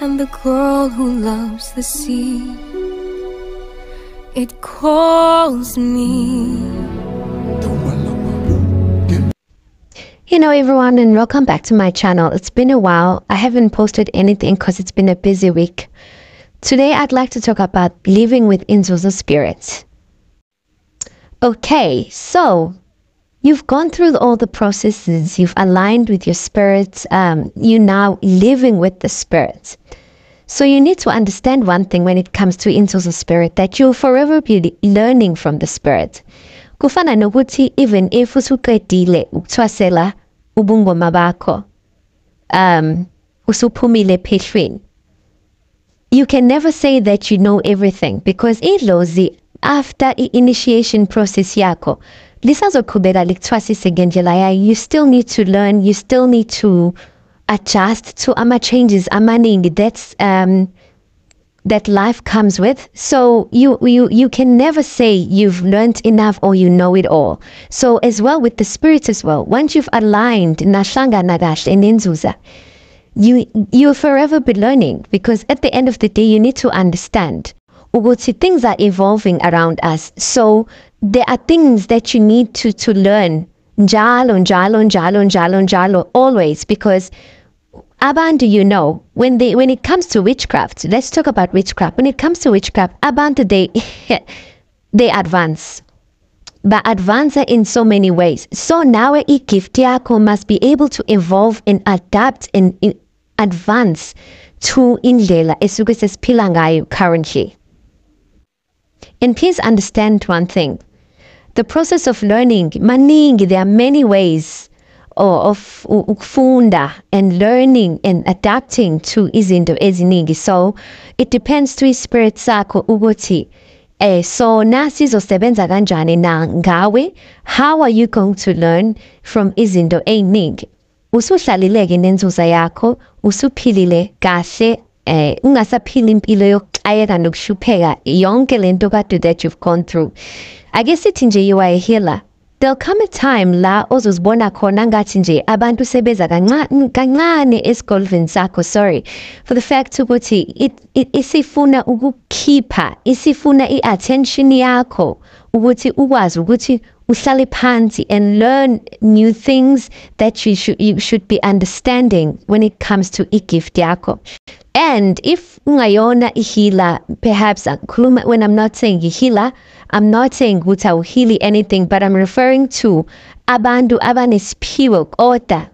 and the girl who loves the sea. It calls me. Hello everyone and welcome back to my channel. It's been a while. I haven't posted anything because it's been a busy week. Today I'd like to talk about living with Inzuza spirits. Okay, so you've gone through all the processes, you've aligned with your spirits, um, you're now living with the spirits. So you need to understand one thing when it comes to Inzuza spirit that you'll forever be learning from the spirit. Kufana nokuthi even if usuqedile ukuthwasela ubungoma bakho um usuphumile phehlweni you can never say that you know everything because idlozi after i-initiation process yakho lisazoqhubeka likuthwasise ngendlela yayo you still need to learn you still need to adjust to ama-changes amaningi that's um that life comes with. So you you you can never say you've learned enough or you know it all. So as well with the spirit as well. Once you've aligned nashanga nagash and inzuza, you you'll forever be learning because at the end of the day you need to understand. Uguti things are evolving around us. So there are things that you need to to learn. Njalo, njalo, njalo, njalo, njalo, always because Abantu, you know, when they when it comes to witchcraft, let's talk about witchcraft. When it comes to witchcraft, Abantu they they advance. But advance in so many ways. So now a gift yako must be able to evolve and adapt and advance to indlela esuke sesiphila ngayo currently. And please understand one thing. The process of learning, maningi, there are many ways of ukufunda and learning and adapting to izinto eziningi. So it depends to spirit sakho ukuthi eh so nasi izosebenza kanjani na ngawe? How are you going to learn from izinto eziningi usuhlalileke nenzuza yakho usuphilile kahle eh ungasaphila impilo yokuxayeka nokushupheka yonke lento kade that you've gone through. Ake sithi nje you are a healer there'll come a time la ozozibona khona ngathi nje abantu sebeza kancane kancane esigolveni sakho sorry. For the fact ukuthi isifuna ukukhipha isifuna i-attention yakho ukuthi ukwazi ukuthi uhlale phansi and learn new things that you should, you should be understanding when it comes to i-gift yakho and if ungayona i-healer perhaps when i'm not saying i-healer I'm not saying ukuthi awuhili anything but I'm referring to abantu abanesiphiwo kodwa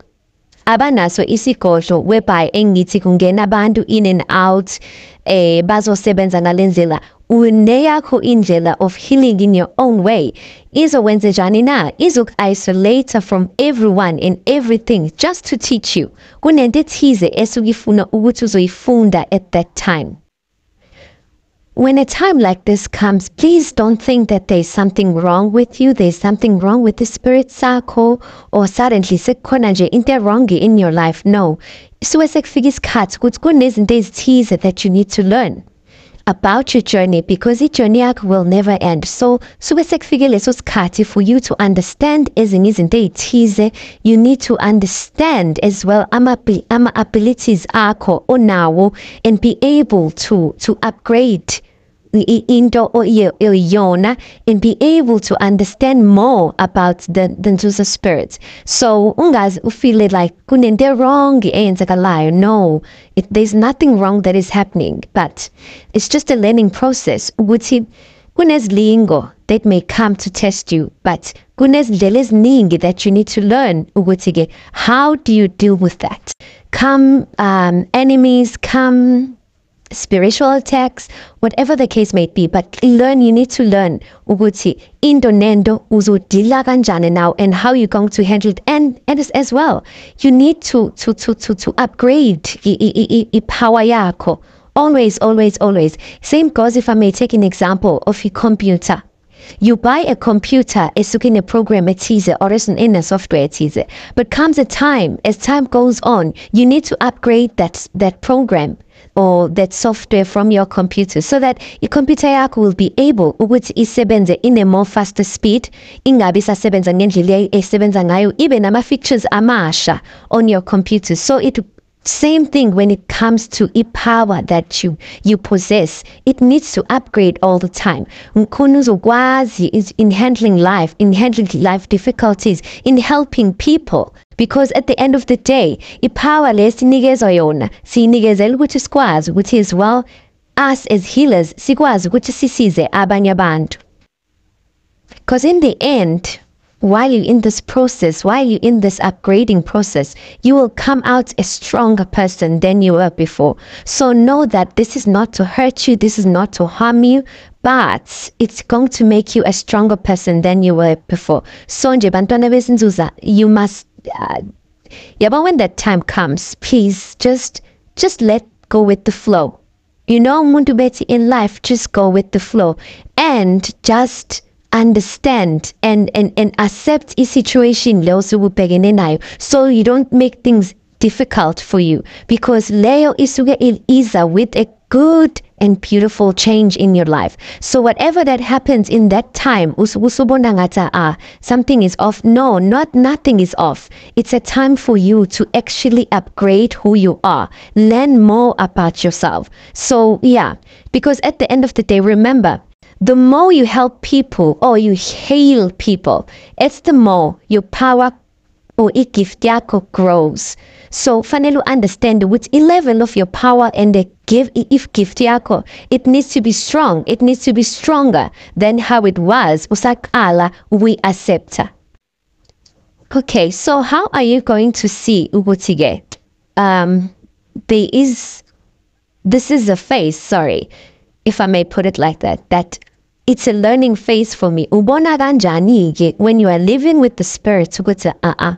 abanaso isigodlo whereby engithi kungena abantu in and out eh bazosebenza ngalendlela uneyakho indlela of healing in your own way. Izokwenze njani na izoku-isolate from everyone and everything just to teach you. Kunento ethize esuke ifuna ukuthi uzoyifunda at that time. When a time like this comes, please don't think that there's something wrong with you, there's something wrong with the spirit circle, or suddenly sekhona nje into wrong in your life. No. Suke sekufika isikhathi ukuthi kunezinto that you need to learn about your journey because the journey will never end. So suke sekufike leso for you to understand ezinye izinto ezithize, you need to understand as well ama ama abilities akho onawo and be able to to upgrade into yona and be able to understand more about the, the Nzuza spirits. So ungazi ufeel like kunento wrong and like a eyenzakalayo. No, it, there's nothing wrong that is happening, but it's just a learning process. Ukuthi lingo that may come to test you, but kunezindlela eziningi that you need to learn ukuthi how do you deal with that? Come um, enemies, come spiritual attacks, whatever the case may be. But learn, you need to learn ukuthi into nendo uzodila kanjani now and how you're going to handle it. And, and as well, you need to, to, to, to, to upgrade i power yako. Always, always, always. Same goes if I may take an example of your computer. You buy a computer, it's looking a program a teaser or in a software teaser. But comes a time, as time goes on, you need to upgrade that that program or that software from your computer so that your computer yakho will be able ukuthi isebenze in a more faster speed ingabi isasebenza ngendlela esebenza ngayo ibe nama-features amasha on your computer so it same thing when it comes to a power that you you possess. It needs to upgrade all the time. Is in handling life in handling life difficulties in helping people. Because at the end of the day ipower lesinikezwa yona. Siyinikezela ukuthi sikwazi ukuthi as well us as healers sikwazi ukuthi sisize abanye abantu. Because in the end while you're in this process, while you're in this upgrading process, you will come out a stronger person than you were before. So know that this is not to hurt you, this is not to harm you, but it's going to make you a stronger person than you were before. So nje you must uh, yeah, but when that time comes, please just just let go with the flow. You know, muntu in life, just go with the flow and just understand and, and, and accept a situation leyo nayo so you don't make things difficult for you because isuke iza with a good and beautiful change in your life. So whatever that happens in that time, ah, something is off. No, not nothing is off. It's a time for you to actually upgrade who you are. Learn more about yourself. So yeah, because at the end of the day, remember, the more you help people or you heal people, it's the more your power or gift yako grows. So fanelu understand which level of your power and the give if gift yako, it needs to be strong. It needs to be stronger than how it was. Usakala we accept. Okay, so how are you going to see Ubutige? Um, there is this is a phase, sorry, if I may put it like that, that it's a learning phase for me. Ubona kanjani-ke when you are living with the spirit ukuthi uh-uh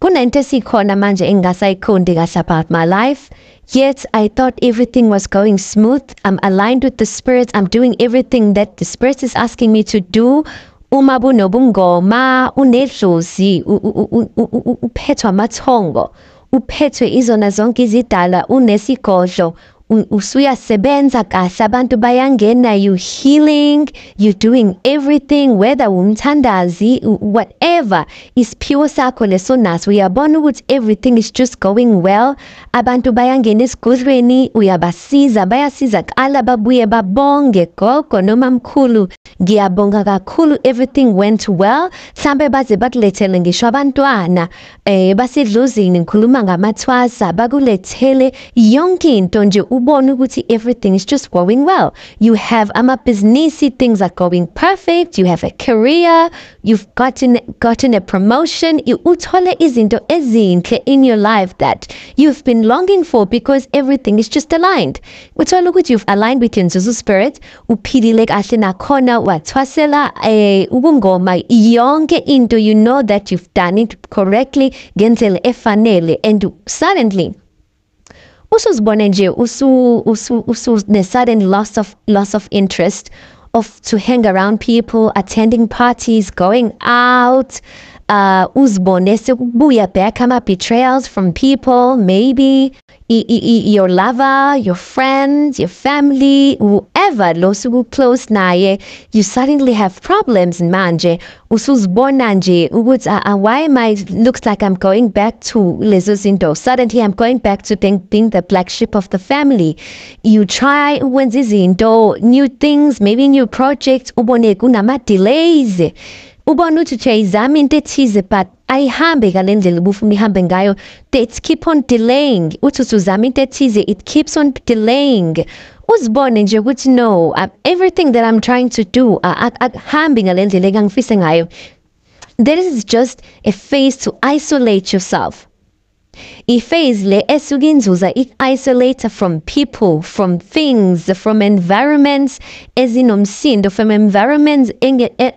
kunento esikhona manje engingasayiqondi kahle about my life yet I thought everything was going smooth. I'm aligned with the spirit. I'm doing everything that the spirit is asking me to do. Uma bunobungoma, unedlozi, uphethwe amathongo, uphethwe izona zonke izidala, unesigodlo, usuyasebenza kahle abantu bayangena you healing you doing everything whether umthandazi whatever isiphiwo sakho leso naso. Uyabona ukuthi everything is just going well. Abantu bayangena esigodlweni uyabasiza bayasizakala babuye babonge gogo noma mkhulu ngiyabonga kakhulu everything went well. Mhlambe baze bakulethele ngisho abantwana eh basedlozini ngikhuluma ngamathwasa bakulethele yonke into nje ubone ukuthi everything is just going well. You have amabhizinisi things are going perfect. You have a career. You've gotten gotten a promotion. You uthole izinto ezinhle in your life that you've been longing for because everything is just aligned. Uthola ukuthi you've aligned with your nzuza spirit. Uphilile kahle nakhona wathwasela eh ubungoma. Yonke into you know that you've done it correctly ngendlela efanele and suddenly usuzibone nje usu usu usu the sudden loss of loss of interest of to hang around people attending parties going out uh uzibone sekubuya back ama-betrayals from people maybe your lover your friends your family whoever lo close naye you suddenly have problems in manje usuzibona nje ukuthi uh, why am I looks like I'm going back to lezo suddenly I'm going back to being, being the black sheep of the family. You try ukwenza izinto new things maybe new projects ubone kunama-delays ubona ukuthi uyayizama into ethize but ayihambe ngale ndlela ubufuna ihambe ngayo. It keep on delaying. Uthi usuzama into ethize it keeps on delaying. Uzibone nje ukuthi no uh, everything that i'm trying to do akuhambi ngale ndlela engangifise ngayo. This is just a phase to isolate yourself I-phase le esuke inzuza ik-isolate from people, from things, from environments ezinomsindo, from environments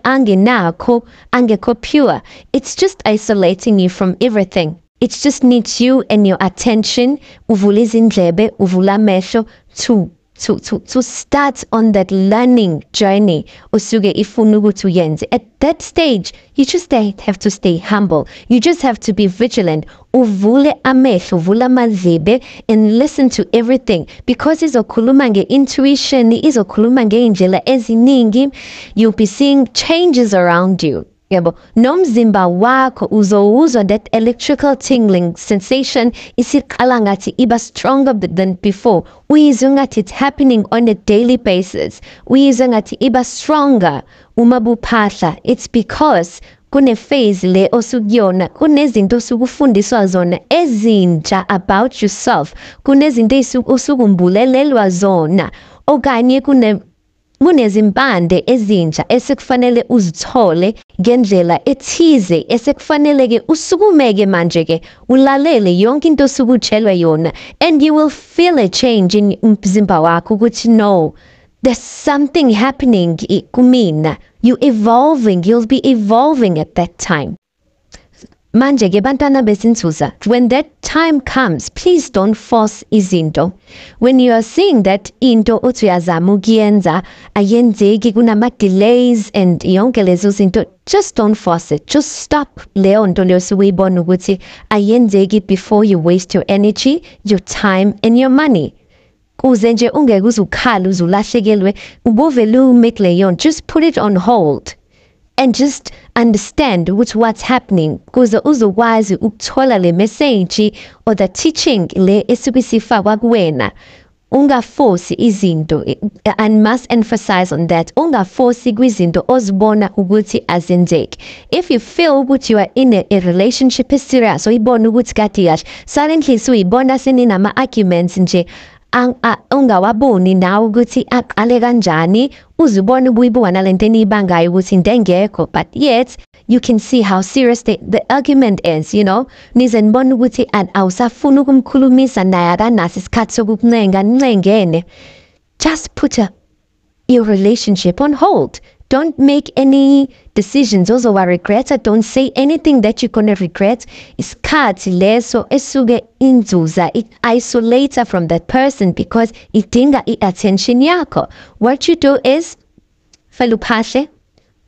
angenakho, angekho pure. It's just isolating you from everything. It just needs you and your attention, uvula izindlebe, uvula amehlo to to, to, to start on that learning journey. Usuke ifuna ukuthi uyenze at that stage you just have to stay humble. You just have to be vigilant. Uvule amehlo uvule amadlebe and listen to everything. Because izokhuluma nge-intuition izokhuluma ngey'ndlela eziningi you'll be seeing changes around you yabo nomzimba wakho uzowuzwa that electrical tingling sensation isiqala ngathi iba stronger than before. Uyizwe ngathi it's happening on a daily basis. Uyizwe ngathi iba stronger. Uma buphahla it's because kune-phase le osukuyona kunezinto osukufundiswa zona ezintsha about yourself kunezinto osukumbulelelwa zona okanye kune kunezimpande ezintsha esekufanele uzithole ngendlela ethize esekufanele-ke usukumeke manje-ke ulalele yonke into osukutshelwe yona and you will feel a change in umzimba wakho ukuthi no there's something happening kumina. You evolving you'll be evolving at that time manje-ke bantwana bezinzuza when that time comes please don't force izinto when you are seeing that into uthi uyazama ukuyenza ayenzeki kunama-delays and yonke lezo zinto just don't force it. Just stop. leyo nto leyo sukuyibona ukuthi ayenzeki before you waste your energy your time and your money. kuze nje ungeke uze ukhala uze ulahlekelwe just put it on hold. And just understand ukuthi what's happening kuze uzokwazi ukuthola le message or the teaching le esuke sifakwa kuwena. Ungaforce izinto and must emphasize on that ungaforce kwizinto ozibona ukuthi azenzeki. If you feel ukuthi you are in a, a relationship eserious oyibona ukuthi kade kahle silently suyibona seninama-arguments nje ungawaboni nawe ukuthi aqale kanjani? Uzibone ubuyibuka nalento eniyibangayo ukuthi into engekho but yet you can see how serious the, the argument is you know? Nize nibone ukuthi awusafuni ukumkhulumisa naye akanaso isikhathi sokukuncenga nincengene just put a, your relationship on hold. Don't make any decisions ozowa regreta don't say anything that you're gonna regret. Isikhathi leso esuke inzuza. It-isolator from that person because idinga i-attention yakho what you do is feluphahle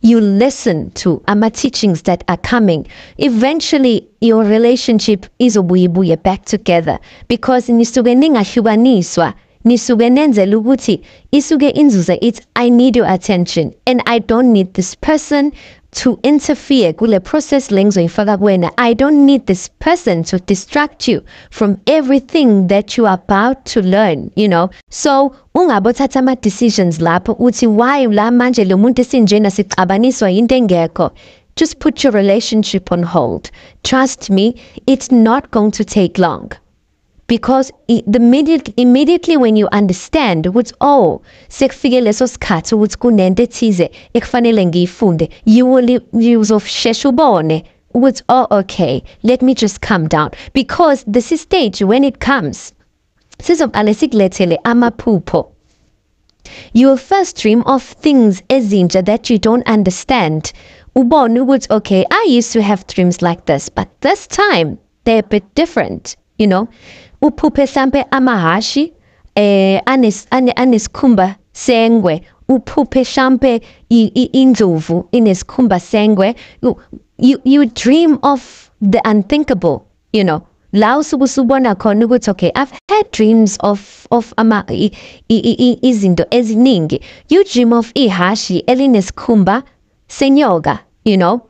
you listen to ama teachings that are coming. Eventually your relationship is izobuyibuye back together because nisuke ningahlukaniswa nisuke nenzela ukuthi isuke inzuza ithi i need your attention and i don't need this person to interfere. Kule process le ngizoyifaka kuwena i don't need this person to distract you from everything that you are about to learn you know? So ungabothatha ama-decisions lapho uthi why la manje lo muntu esinjena sixabaniswa yinto just put your relationship on hold. Trust me it's not going to take long because the immediate, immediately when you understand ukuthi oh sekufike leso sikhathi ukuthi kunento ethize ekufanele ngiyifunde you will uzosheshe ubone ukuthi oh okay let me just calm down. Because this is stage when it comes sizoqale sikulethele amaphupho. You will first dream of things ezintsha that you don't understand. Ubone ukuthi okay i used to have dreams like this but this time they're a bit different you know uphuphe mhlambe amahashi eh anesikhumba sengwe. Uphuphe mhlambe indlovu inesikhumba sengwe. You, you dream of the unthinkable you know. La usuke usubona khona ukuthi okay i've had dreams of of ama izinto eziningi. You dream of ihashi elinesikhumba senyoka you know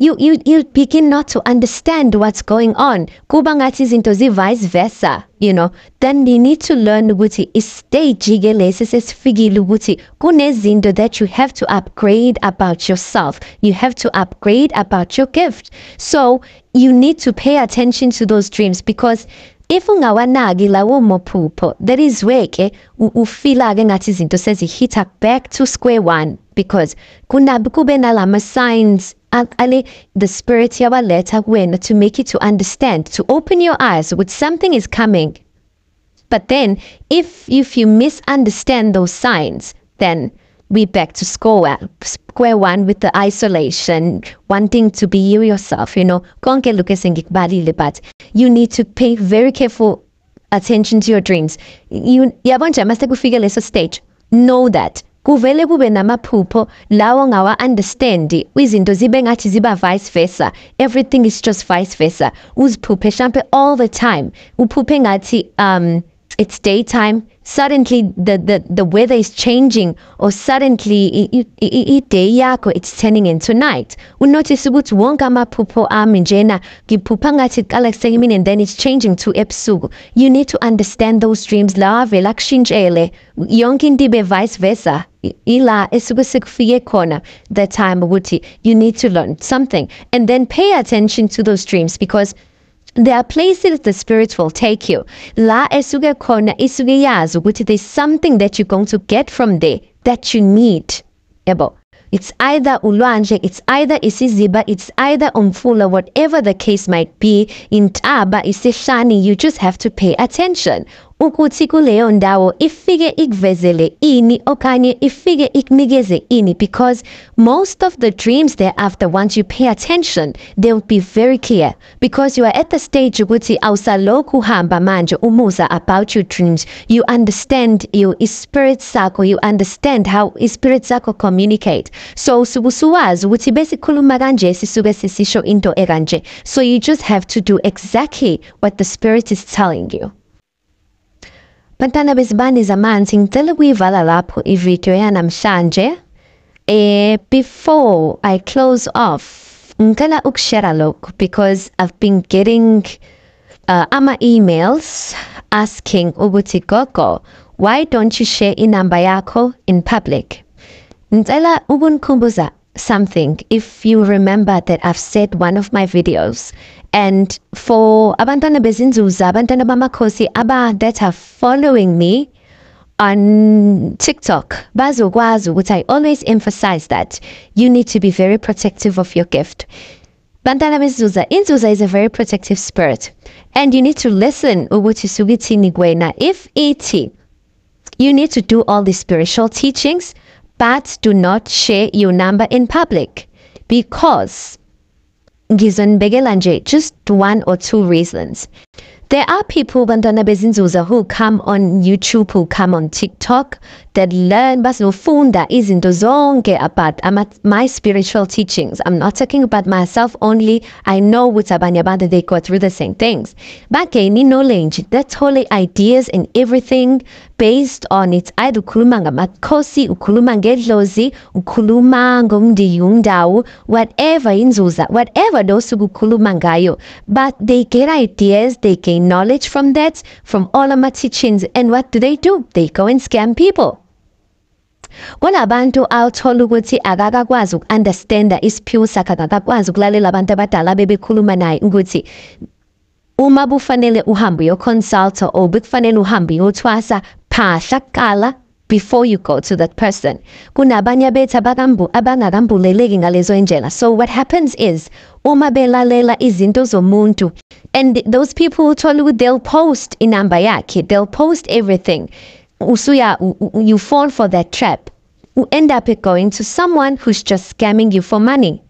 you, you, you begin not to understand what's going on. Kuba ngathi izinto zi-vice versa, you know. Then you need to learn ukuthi istage-ke lesi sesifikile ukuthi kunezinto that you have to upgrade about yourself. You have to upgrade about your gift. So you need to pay attention to those dreams because if ungawanaki lawo maphupho that is where-ke ufila-ke ngathi izinto sezihita back to square one because kunabi kube nalama signs aqale the spirit yawaletha kuwena to make you to understand to open your eyes with something is coming. But then if if you misunderstand those signs then we back to square square one with the isolation wanting to be you yourself you know. But you need to pay very careful attention to your dreams. You yabo nje mase kufike leso stage? Know that kuvele kube namaphupho lawo ngawa-understandi izinto zibe ngathi ziba vice versa. Everything is just vice versa. Uziphuphe mhlampe all the time. Uphuphe ngathi um it's daytime suddenly the, the, the weather is changing or suddenly yakho it's turning into night unotice ukuthi wonke amaphupho ami njena ngiphupha ngathi kuqala kusekimini and then it's changing to ebusuku. You need to understand those dreams lawa avela kushintshele. Yonke into ibe vice versa. Ila esuke sekufike khona the time ukuthi you need to learn something and then pay attention to those dreams because there are places the spirit will take you. La esuke khona isuke yazi ukuthi there's something that you're going to get from there that you need. Yabo. It's either ulwandle, it's either isiziba, it's either umfula, whatever the case might be, in intaba, isihlani, you just have to pay attention. Ukuthi kuleyo ndawo ifike ikuvezele ini okanye ifike ikunikeze ini because most of the dreams thereafter once you pay attention they will be very clear. Because you are at the stage ukuthi awusalokhu hamba manje umuza about your dreams. You understand your spirit sakho you understand how spirit sakho communicate. So usuwazi ukuthi besikhuluma kanje sisuke sisisho into ekanje. So you just have to do exactly what the spirit is telling you Bantwana bezibani zamanzi ngicela ukuyivala lapho ividiyo yanamhlanje. Eh before I close off, ngicela ukushare lokhu because I've been getting uh, ama emails asking ukuthi gogo, why don't you share inamba yakho in public? Ngicela ukunikhumbuza something if you remember that I've said one of my videos and for abantwana bezinzuza abantwana bamakhosi aba that are following me on TikTok bazokwazi ukuthi I always emphasize that you need to be very protective of your gift. Bantwana bezuza, inzuza is a very protective spirit. And you need to listen ukuthi kuwena. If ithi you need to do all the spiritual teachings, but do not share your number in public. Because ngizonibekela nje just one or two reasons. There are people bantwana bezinzuza who come on YouTube, who come on TikTok that learn bazofunda izinto zonke about my spiritual teachings. I'm not talking about myself only. I know with abanye they go through the same things. Bagain knowledge, that's holy ideas and everything based on it. Either ukhuluma ngamakhosi, ukhuluma ngedlozi, ukhuluma ngomndiyungu undawo, whatever inzuza, whatever those ukhuluma ngayo. But they get ideas, they gain knowledge from that, from all of my teachings. And what do they do? They go and scam people. Kunabantu awuthola ukuthi akakakwazi uku-understanda isiphiwo sakhe akakakwazi ukulalela abantu abadala bebekhuluma naye ukuthi uma bufanele uhambe uyoconsulta or bekufanele uhambe uyothwasa phahla kuqala before you go to that person. Kunabanye abethu abangakambuleleki ngalezo indlela so what happens is uma belalela izinto zomuntu and those people uthola they'll post inamba yakhe they'll post everything usuya u- u- you fall for that trap. You end up going to someone who's just scamming you for money.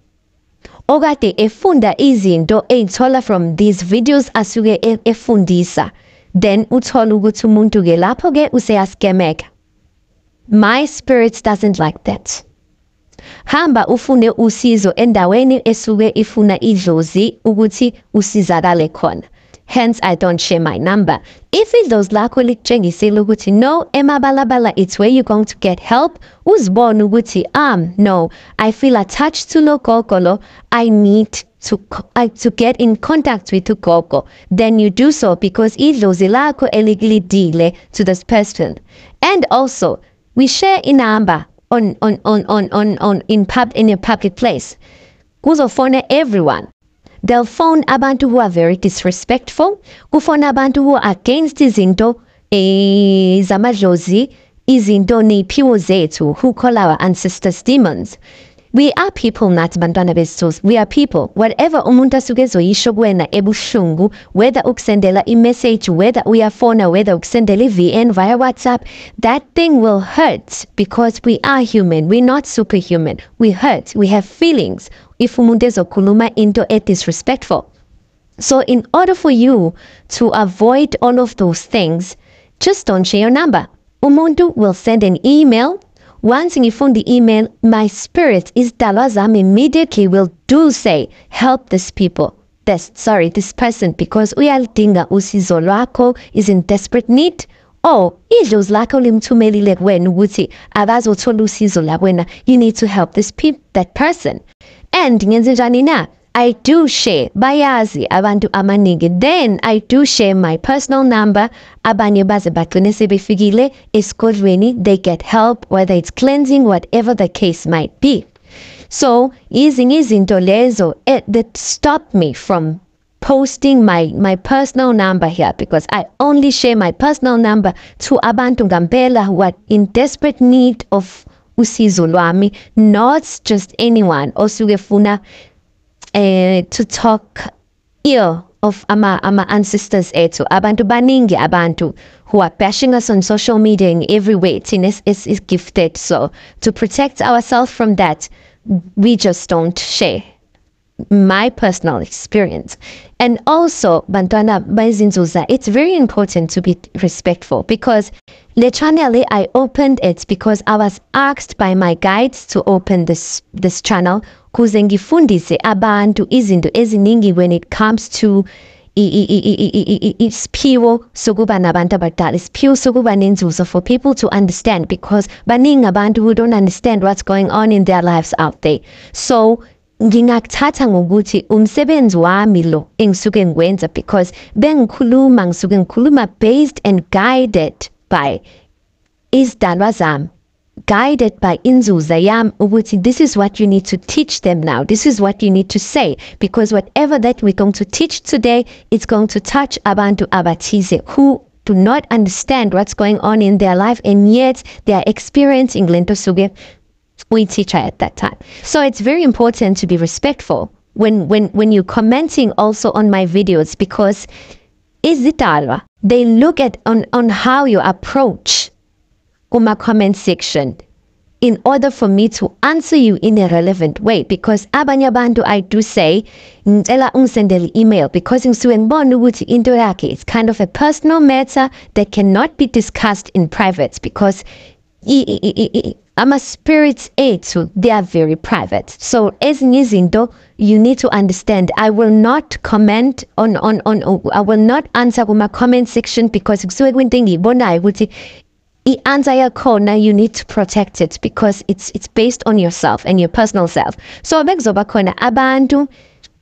Okade efunda izinto eyithola from these videos asuke e- efundisa. Then uthola ukuthi umuntu ke lapho ke useyaskemeka my spirit doesn't like that. Hamba ufune usizo endaweni esuke ifuna idlozi ukuthi usizakale khona. Hence i don't share my number. If idlozi lakho likutshengisile ukuthi no emabalabala it's where you're going to get help. Uzibone ukuthi um no. I feel attached to lo gogo i need to, uh, to get in contact with ugogo then you do so because it idlozi lakho elikulidile to this person. And also we share inamba on on on on on, on in pub in a public place. Kuzofona everyone they'll phone abantu who are very disrespectful kufona abantu who are against izinto eh, zamadlozi izinto ney'phiwo zethu who call our ancestors demons we are people nathi bantwana besos we are people. Whatever umuntu asuke ezoyisho kuwena ebuhlungu whether ukusendela imessage whether uyafona whether ukusendela i-vn via whatsapp that thing will hurt because we are human. We're not superhuman. We hurt. We have feelings. If umuntu ezokhuluma into e-disrespectful so in order for you to avoid all of those things just don't share your number. Umuntu will send an email once ngifunda the email, my spirit isidalwa zami immediately will do say help this people. This sorry this person because uyalidinga usizo lwakho is in desperate need oh idlozi lakho limthumelile kuwena ukuthi akazothola usizo la wena you need to help this pe that person. And ngenze njani na I do share bayazi abantu amaningi then I do share my personal number. Abanye baze bagcine sebefikile esigodlweni they get help whether it's cleansing whatever the case might be. So ezinye izinto lezo eh, that stop me from posting my my personal number here because I only share my personal number to abantu ngempela who are in desperate need of usizo lwami not just anyone osuke funa eh to talk ill of ama ama ancestors ethu abantu baningi abantu who are bashing us on social media in every way is, is, is gifted so to protect ourselves from that we just don't share my personal experience. And also, Bantwana Baizinzuza, it's very important to be respectful because channel I opened it because I was asked by my guides to open this this channel kuze ngifundise abantu izinto eziningi when it comes to isiphiwo sokuba nabantu abadala. Isiphiwo sokuba nenzuzo for people to understand because baningi abantu who don't understand what's going on in their lives out there. So ngingakuthatha ngokuthi umsebenzi wami lo engisuke ngikwenza because bengikhuluma ngisuke ngikhuluma based and guided by izidalwa zami guided by Inzu Zayam ukuthi this is what you need to teach them now. This is what you need to say. Because whatever that we're going to teach today it's going to touch abantu Abatize, who do not understand what's going on in their life and yet they are experiencing lento suge we teacher at that time. So it's very important to be respectful when when when you're commenting also on my videos because is izidalwa they look at on on how you approach kuma comment section in order for me to answer you in a relevant way because abanye I do say ngicela ungisendele email because ngisuke ngibona ukuthi into yakhe it's kind of a personal matter that cannot be discussed in private because ama spirits ethu they are very private. So ezinye izinto you need to understand i will not comment on on on i will not answer kuma comment section because kusuke kwinto engiyibonayo ukuthi i-answer yakhona you need to protect it because it's it's based on yourself and your personal self. So bekuzoba khona abantu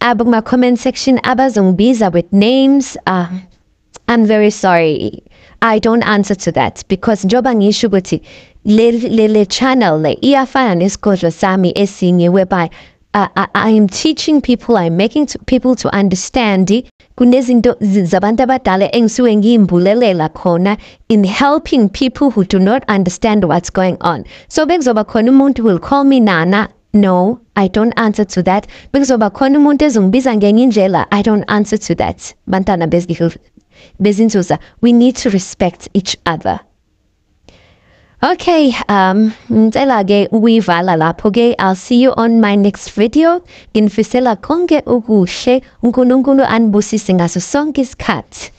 abakuma comment section abazongibiza with names uh, i'm very sorry. I don't answer to that because njoba ngisho ukuthi le le channel le iyafana nesigodlo sami esinye whereby I, I am teaching people I'm making to, people to understand kunezinto zabantu abadala engisuke ngiyimbulelela khona in helping people who do not understand what's going on. So bekuzoba khona umuntu will call me nana no i don't answer to that. Bekuzoba khona umuntu ezongibiza ngenye i don't answer to that. Bantwana bezinzuza we need to respect each other Okay, um, ngicela ke ukuyivala lapho ke I'll see you on my next video. Nginifisela konke ukuhle uNkulunkulu anibusise ngaso sonke isikhathi.